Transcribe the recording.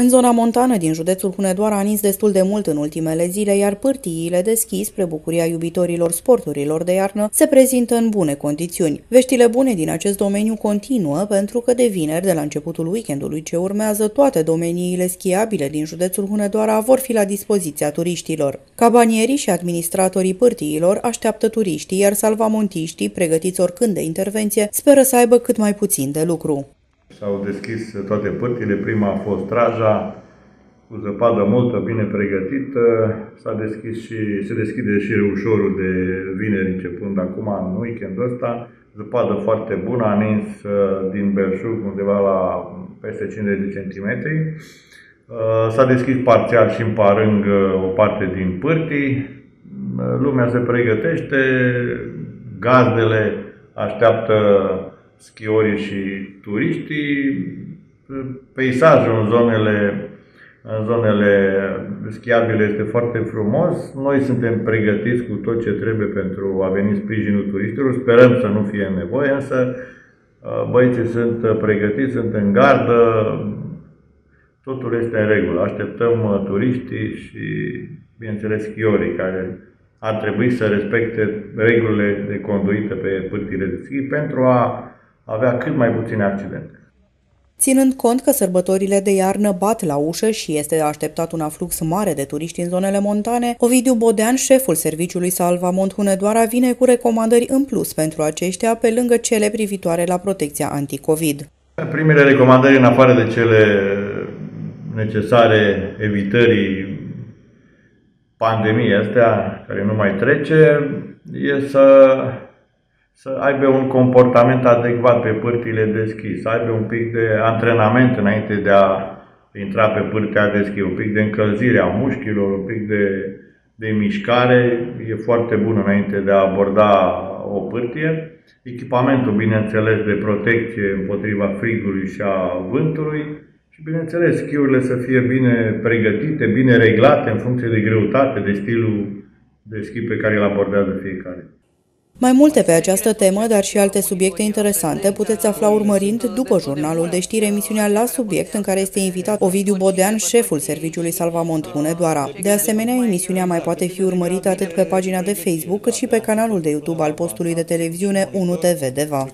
În zona montană din județul Hunedoara a nins destul de mult în ultimele zile, iar pârtiile deschis, spre bucuria iubitorilor sporturilor de iarnă, se prezintă în bune condiții. Veștile bune din acest domeniu continuă pentru că de vineri, de la începutul weekendului ce urmează, toate domeniile schiabile din județul Hunedoara vor fi la dispoziția turiștilor. Cabanierii și administratorii pârtiilor așteaptă turiștii, iar salvamontiștii, pregătiți oricând de intervenție, speră să aibă cât mai puțin de lucru. S-au deschis toate pârtile, prima a fost Traja, cu zăpadă multă, bine pregătită. S-a deschis și, se deschide și ușorul de vineri începând acum, în weekendul ăsta. Zăpadă foarte bună, a nins uh, din Belșug undeva la peste 50 de centimetri. Uh, s-a deschis parțial și în parâng uh, o parte din pârtii. Lumea se pregătește, gazdele așteaptă schiorii și turiștii, peisajul în zonele, în zonele schiabile este foarte frumos. Noi suntem pregătiți cu tot ce trebuie pentru a veni sprijinul turistilor. Sperăm să nu fie nevoie, însă uh, băieții sunt pregătiți, sunt în gardă, totul este în regulă. Așteptăm uh, turiștii și, bineînțeles, schiorii care ar trebui să respecte regulile de conduită pe pârtile de schi pentru a avea cât mai puține accidente. Ținând cont că sărbătorile de iarnă bat la ușă și este așteptat un aflux mare de turiști în zonele montane, Ovidiu Bodean, șeful serviciului Salvamont Hunedoara, vine cu recomandări în plus pentru aceștia, pe lângă cele privitoare la protecția anticovid. Primele recomandări, în afară de cele necesare evitării pandemiei astea, care nu mai trece, e să să aibă un comportament adecvat pe pârtile deschis, să aibă un pic de antrenament înainte de a intra pe pârtea deschis, un pic de încălzire a mușchilor, un pic de, de mișcare, e foarte bun înainte de a aborda o pârtie. Echipamentul, bineînțeles, de protecție împotriva frigului și a vântului și, bineînțeles, schiurile să fie bine pregătite, bine reglate în funcție de greutate, de stilul de schi pe care îl abordează fiecare. Mai multe pe această temă, dar și alte subiecte interesante, puteți afla urmărind după jurnalul de știri emisiunea La Subiect, în care este invitat Ovidiu Bodean, șeful serviciului Salvamont Hunedoara. De asemenea, emisiunea mai poate fi urmărită atât pe pagina de Facebook, cât și pe canalul de YouTube al postului de televiziune 1 TV Deva.